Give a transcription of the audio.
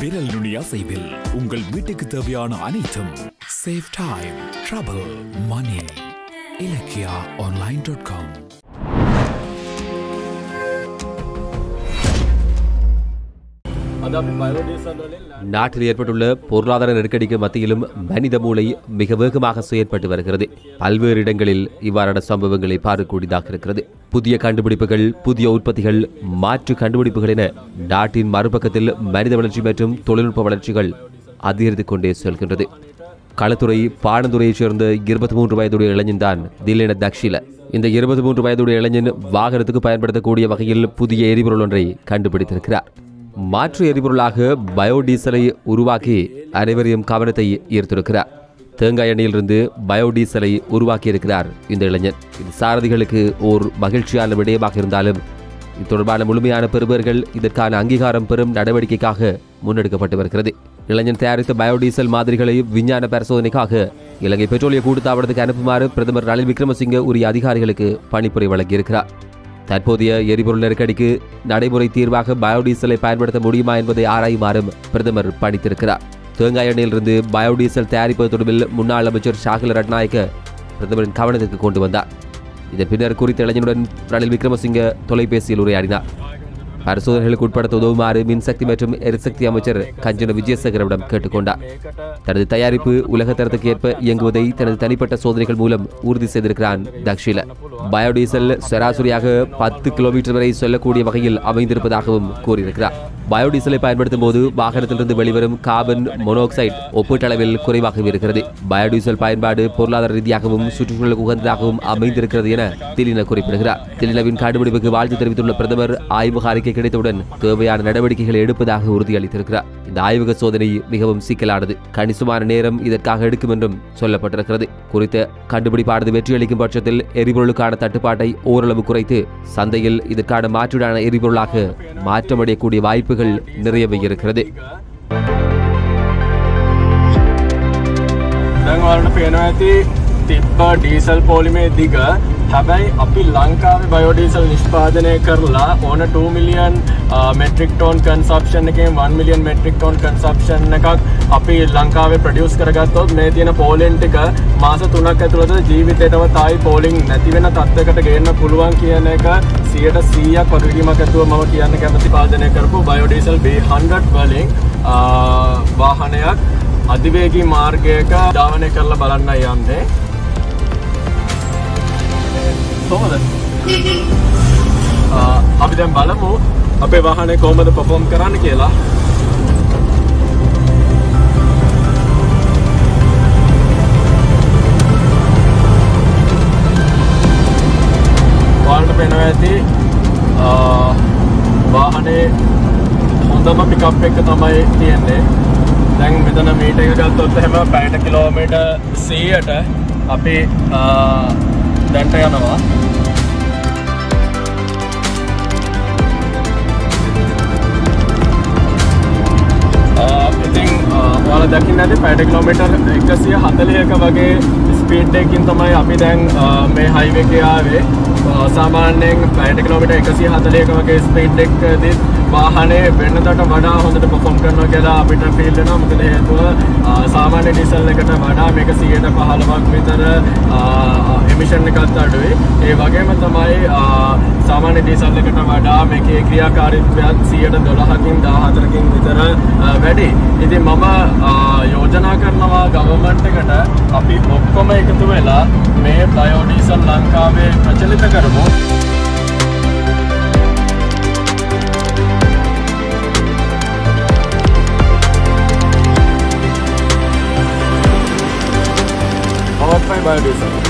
விரல் நுனி அசைவில் உங்கள் வீட்டுக்கு தேவையான அனைத்தும் save time trouble money Ilakkiya online dot com நாட்டில் ஏற்பட்டுள்ள பொருளாதார நெருக்கடிக்கு மத்தியிலும் மனித மூளை மிக வேகமாக செயற்பட்டு வருகிறது. பல்வேறு இடங்களில் இவ்வாறான சம்பவங்களை பார்க்கக்கூடியதாக இருக்கிறது. புதிய கண்டுபிடிப்புகள் புதிய உற்பத்திகள் மாற்று கண்டுபிடிப்புகள் என நாட்டின் மறுபக்கத்தில் மனித வளர்ச்சி மற்றும் தொழில்நுட்ப வளர்ச்சிகள் அதிகரித்துக் கொண்டே செல்கின்றது. களத்துறை பாடந்துறையைச் சேர்ந்த இருபத்தி மூன்று வயதுடைய இளைஞன் தான் தில்லின தக்ஷில. இந்த இருபத்தி மூன்று வயதுடைய இளைஞன் வாகனத்துக்கு பயன்படுத்தக்கூடிய வகையில் புதிய எரிபொருள் ஒன்றை கண்டுபிடித்திருக்கிறார். மாற்று எரிபொருளாக பயோடீசலை உருவாக்கி அனைவரையும் கவனத்தை ஈர்த்திருக்கிறார். தேங்காய் எண்ணெயிலிருந்து பயோடீசலை உருவாக்கியிருக்கிறார் இந்த இளைஞர். இது சாரதிகளுக்கு ஓர் மகிழ்ச்சியான விடயமாக இருந்தாலும் இது தொடர்பான முழுமையான பெறுபவர்கள் இதற்கான அங்கீகாரம் பெறும் நடவடிக்கைக்காக முன்னெடுக்கப்பட்டு வருகிறது இளைஞன் தயாரித்த பயோடீசல் மாதிரிகளை விஞ்ஞான பரிசோதனைக்காக இலங்கை பெட்ரோலிய கூட்டுத்தாபனத்துக்கு அனுப்புமாறு பிரதமர் ரணில் விக்ரமசிங்க உரிய அதிகாரிகளுக்கு பணிப்புரை வழங்கியிருக்கிறார். தற்போதைய எரிபொருள் நெருக்கடிக்கு நடைமுறை தீர்வாக பயோடீசலை பயன்படுத்த முடியுமா என்பதை ஆராயுமாறும் பிரதமர் பணித்திருக்கிறார். தேங்காய் எண்ணெயிலிருந்து பயோடீசல் தயாரிப்பது தொடர்பில் முன்னாள் அமைச்சர் ஷாகில் ரட்நாயக்க பிரதமரின் கவனத்திற்கு கொண்டு வந்தார். இதன் பின்னர் குறித்த இளைஞனுடன் ரணில் விக்ரமசிங்க தொலைபேசியில் உரையாடினார். பரிசோதனைகளுக்கு உட்படுத்த உதவுமாறு மின்சக்தி மற்றும் எரிசக்தி அமைச்சர் கஞ்சன விஜயசேகரவிடம் கேட்டுக்கொண்டார் தனது தயாரிப்பு உலக தரத்துக்கு ஏற்ப இயங்குவதை தனது தனிப்பட்ட சோதனைகள் மூலம் உறுதி செய்திருக்கிறான் தக்ஷில பயோடீசல் சராசரியாக பத்து கிலோமீட்டர் வரை செல்லக்கூடிய வகையில் அமைந்திருப்பதாகவும் கூறியிருக்கிறார் பயோடீசலை பயன்படுத்தும் போது வாகனத்திலிருந்து வெளிவரும் கார்பன் மொனோக்சைடு ஒப்பீட்டளவில் குறைவாகவும் இருக்கிறது பயோடீசல் பயன்பாடு பொருளாதார ரீதியாகவும் சுற்றுச்சூழலுக்கு உகந்ததாகவும் அமைந்திருக்கிறது என திலின குறிப்பிடுகிறார் திலினவின் கண்டுபிடிப்புக்கு வாழ்த்து தெரிவித்துள்ள பிரதமர் ஆய்வக அறிக்கை கிடைத்தவுடன் தேவையான நடவடிக்கைகளை எடுப்பதாக உறுதியளித்திருக்கிறார் இந்த ஆய்வக சோதனை மிகவும் சிக்கலானது கணிசமான நேரம் இதற்காக எடுக்கும் என்றும் சொல்லப்பட்டிருக்கிறது குறித்த கண்டுபிடிப்பானது வெற்றியளிக்கும் பட்சத்தில் எரிபொருளுக்கான தட்டுப்பாட்டை ஓரளவு குறைத்து சந்தையில் இதற்கான மாற்றீடான எரிபொருளாக மாற்றமடையக்கூடிய வாய்ப்புகள் நிறையவே இருக்கிறது දැන් ඔයාලට පේනවා ඇති තිබ්බ ඩීසල් පෝලිමේ දිග හැබැයි අපි ලංකාවේ බයෝඩීසල් නිෂ්පාදනය කරලා ඕන 2 මිලියන් මෙට්‍රික් ටෝන් කන්සප්ෂන් එකෙන් 1 මිලියන් මෙට්‍රික් ටෝන් කන්සප්ෂන් එකක් අපි ලංකාවේ ප්‍රඩියස් කරගත්තොත් මේ තියෙන පෝලෙන් ටික මාස 3ක් ඇතුළත ජීවිතේටම තායි පෝලිං නැති වෙන තත්ත්වයකට ගේන්න පුළුවන් කියන එක 100%ක් වගකීමක් ඇතුව මම කියන්න කැමති පාදනය කරපු බයෝඩීසල් B100 වලින් ආ, වාහනයක් අධිවේගී මාර්ගයක ධාවනය කරලා බලන්න යන්නේ. කොහොමද? ආ, අපි දැන් බලමු අපේ වාහනේ කොහොමද පර්ෆෝම් කරන්න කියලා. ඔයාලට පේනවා ඇති ආ, වාහනේ හොඳම පිකප් එක තමයි තියෙන්නේ. දැන් මෙතන මීට එක ගත්තොත් එහෙම පැයට කිලෝමීටර් 100ට අපි ආ, දැන්ට යනවා. ඉතින් ඔයාල දකින්න ඇති පැට කිලෝමීටර් එකසිය හතලියක වගේ ස්පීට්ටයකින් තමයි අපි දැන් මේ හයිවකයාවේ සාමාන්‍යයෙන් පැට කිලෝමීට එකසිය හතලියක වගේ ස්පීට්ටෙක්දී වාහනේ වෙනදට වඩා හොඳට පොෆොම් කරනවා කියලා අපිට ෆීල් වෙනවා. මොකද හේතුව ආ, සාමාන්‍ය ඩීසල් එකට වඩා මේක 115ක් විතර එමිෂන් එකත් අඩුයි. ඒ වගේම තමයි ආ, සාමාන්‍ය ඩීසල් එකට වඩා මේකේ ක්‍රියාකාරීත්වයත් 112කින් 14කින් විතර ආ, වැඩි. ඉතින් මම ආ, යෝජනා කරනවා ගවර්මන්ට් එකට අපි ඔක්කොම එකතු වෙලා මේ බයෝඩීසල් ලංකාවේ ප්‍රචලිත කරමු. going to do something.